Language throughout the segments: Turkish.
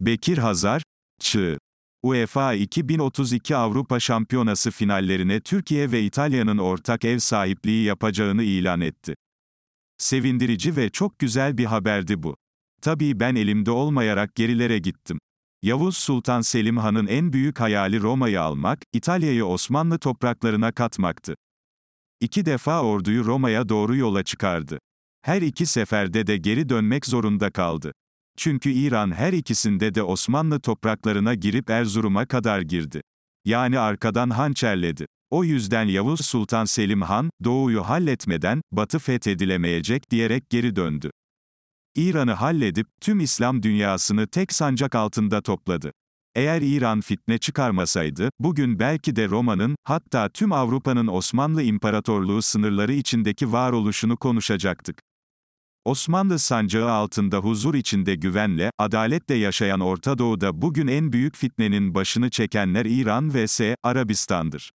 Bekir Hazar, Çığ. UEFA 2032 Avrupa Şampiyonası finallerine Türkiye ve İtalya'nın ortak ev sahipliği yapacağını ilan etti. Sevindirici ve çok güzel bir haberdi bu. Tabii ben elimde olmayarak gerilere gittim. Yavuz Sultan Selim Han'ın en büyük hayali Roma'yı almak, İtalya'yı Osmanlı topraklarına katmaktı. İki defa orduyu Roma'ya doğru yola çıkardı. Her iki seferde de geri dönmek zorunda kaldı. Çünkü İran her ikisinde de Osmanlı topraklarına girip Erzurum'a kadar girdi. Yani arkadan hançerledi. O yüzden Yavuz Sultan Selim Han, doğuyu halletmeden, batı fethedilemeyecek diyerek geri döndü. İran'ı halledip, tüm İslam dünyasını tek sancak altında topladı. Eğer İran fitne çıkarmasaydı, bugün belki de Roma'nın, hatta tüm Avrupa'nın Osmanlı İmparatorluğu sınırları içindeki varoluşunu konuşacaktık. Osmanlı sancağı altında huzur içinde güvenle, adaletle yaşayan Orta Doğu'da bugün en büyük fitnenin başını çekenler İran ve S. Arabistan'dır.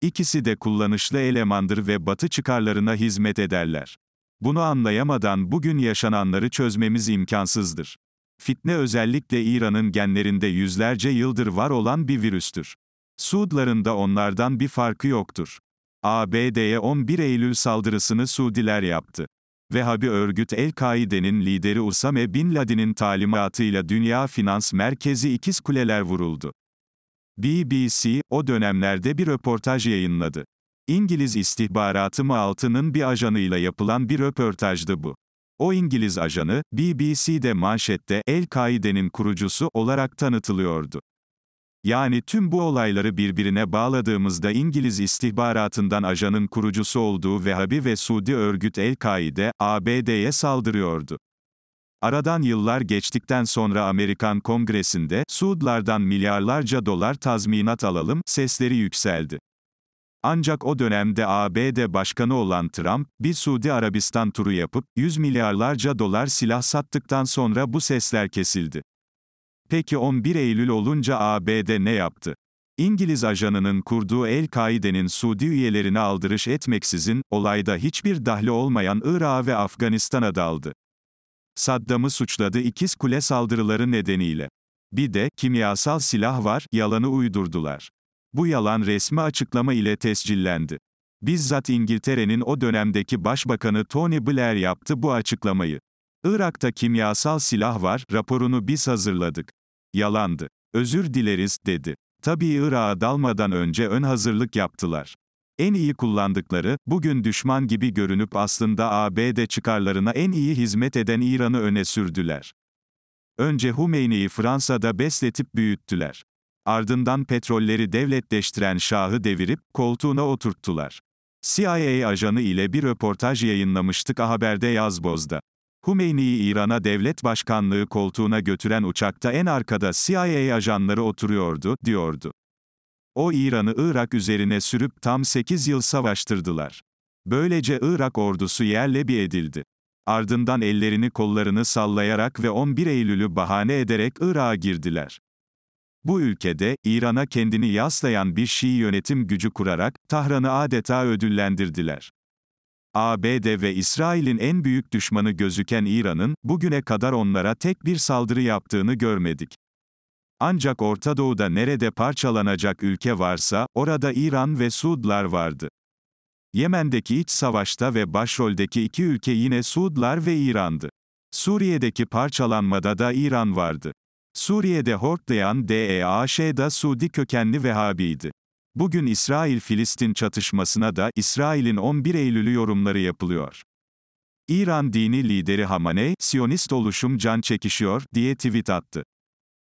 İkisi de kullanışlı elemandır ve batı çıkarlarına hizmet ederler. Bunu anlayamadan bugün yaşananları çözmemiz imkansızdır. Fitne özellikle İran'ın genlerinde yüzlerce yıldır var olan bir virüstür. Suudların da onlardan bir farkı yoktur. ABD'ye 11 Eylül saldırısını Suudiler yaptı. Vehhabi örgüt El-Kaide'nin lideri Usame Bin Laden'in talimatıyla Dünya Finans Merkezi ikiz kuleler vuruldu. BBC, o dönemlerde bir röportaj yayınladı. İngiliz istihbaratı altının bir ajanıyla yapılan bir röportajdı bu. O İngiliz ajanı, BBC'de manşette El-Kaide'nin kurucusu olarak tanıtılıyordu. Yani tüm bu olayları birbirine bağladığımızda İngiliz istihbaratından ajanın kurucusu olduğu Vehhabi ve Suudi örgüt El-Kaide, ABD'ye saldırıyordu. Aradan yıllar geçtikten sonra Amerikan Kongresi'nde, Suudlardan milyarlarca dolar tazminat alalım, sesleri yükseldi. Ancak o dönemde ABD Başkanı olan Trump, bir Suudi Arabistan turu yapıp, 100 milyarlarca dolar silah sattıktan sonra bu sesler kesildi. Peki 11 Eylül olunca ABD ne yaptı? İngiliz ajanının kurduğu El-Kaide'nin Suudi üyelerine aldırış etmeksizin, olayda hiçbir dahli olmayan Irak'a ve Afganistan'a daldı. Saddam'ı suçladı ikiz kule saldırıları nedeniyle. Bir de, kimyasal silah var, yalanı uydurdular. Bu yalan resmi açıklama ile tescillendi. Bizzat İngiltere'nin o dönemdeki başbakanı Tony Blair yaptı bu açıklamayı. Irak'ta kimyasal silah var, raporunu biz hazırladık. Yalandı. Özür dileriz, dedi. Tabii Irak'a dalmadan önce ön hazırlık yaptılar. En iyi kullandıkları, bugün düşman gibi görünüp aslında ABD çıkarlarına en iyi hizmet eden İran'ı öne sürdüler. Önce Hümeyni'yi Fransa'da besletip büyüttüler. Ardından petrolleri devletleştiren Şah'ı devirip, koltuğuna oturttular. CIA ajanı ile bir röportaj yayınlamıştık A Haber'de Yazboz'da. Hümeyni'yi İran'a devlet başkanlığı koltuğuna götüren uçakta en arkada CIA ajanları oturuyordu, diyordu. O İran'ı Irak üzerine sürüp tam 8 yıl savaştırdılar. Böylece Irak ordusu yerle bir edildi. Ardından ellerini kollarını sallayarak ve 11 Eylül'ü bahane ederek Irak'a girdiler. Bu ülkede, İran'a kendini yaslayan bir Şii yönetim gücü kurarak, Tahran'ı adeta ödüllendirdiler. ABD ve İsrail'in en büyük düşmanı gözüken İran'ın, bugüne kadar onlara tek bir saldırı yaptığını görmedik. Ancak Orta Doğu'da nerede parçalanacak ülke varsa, orada İran ve Suudlar vardı. Yemen'deki iç savaşta ve başroldeki iki ülke yine Suudlar ve İran'dı. Suriye'deki parçalanmada da İran vardı. Suriye'de hortlayan DEAŞ da Suudi kökenli Vehhabiydi. Bugün İsrail-Filistin çatışmasına da İsrail'in 11 Eylül'ü yorumları yapılıyor. İran dini lideri Hamaney, Siyonist oluşum can çekişiyor, diye tweet attı.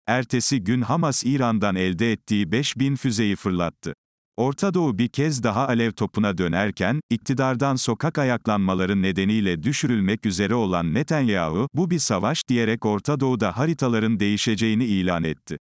Ertesi gün Hamas İran'dan elde ettiği 5000 füzeyi fırlattı. Orta Doğu bir kez daha alev topuna dönerken, iktidardan sokak ayaklanmaları nedeniyle düşürülmek üzere olan Netanyahu, bu bir savaş diyerek Orta Doğu'da haritaların değişeceğini ilan etti.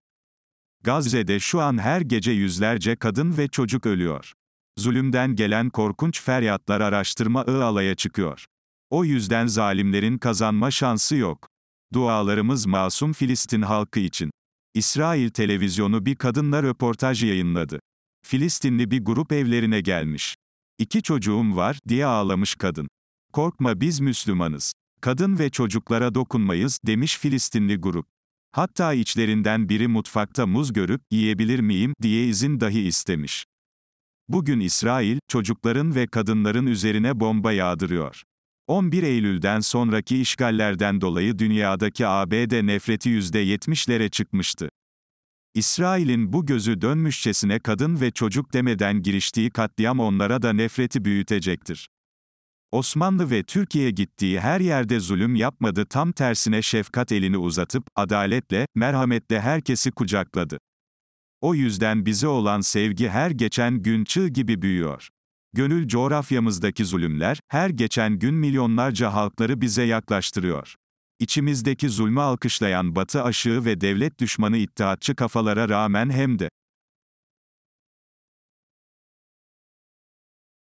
Gazze'de şu an her gece yüzlerce kadın ve çocuk ölüyor. Zulümden gelen korkunç feryatlar araştırma alaya çıkıyor. O yüzden zalimlerin kazanma şansı yok. Dualarımız masum Filistin halkı için. İsrail televizyonu bir kadınla röportaj yayınladı. Filistinli bir grup evlerine gelmiş. İki çocuğum var, diye ağlamış kadın. Korkma biz Müslümanız. Kadın ve çocuklara dokunmayız, demiş Filistinli grup. Hatta içlerinden biri mutfakta muz görüp, yiyebilir miyim, diye izin dahi istemiş. Bugün İsrail, çocukların ve kadınların üzerine bomba yağdırıyor. 11 Eylül'den sonraki işgallerden dolayı dünyadaki ABD nefreti %70'lere çıkmıştı. İsrail'in bu gözü dönmüşçesine kadın ve çocuk demeden giriştiği katliam onlara da nefreti büyütecektir. Osmanlı ve Türkiye gittiği her yerde zulüm yapmadı tam tersine şefkat elini uzatıp, adaletle, merhametle herkesi kucakladı. O yüzden bize olan sevgi her geçen gün çığ gibi büyüyor. Gönül coğrafyamızdaki zulümler, her geçen gün milyonlarca halkları bize yaklaştırıyor. İçimizdeki zulmü alkışlayan batı aşığı ve devlet düşmanı iddiatçı kafalara rağmen hem de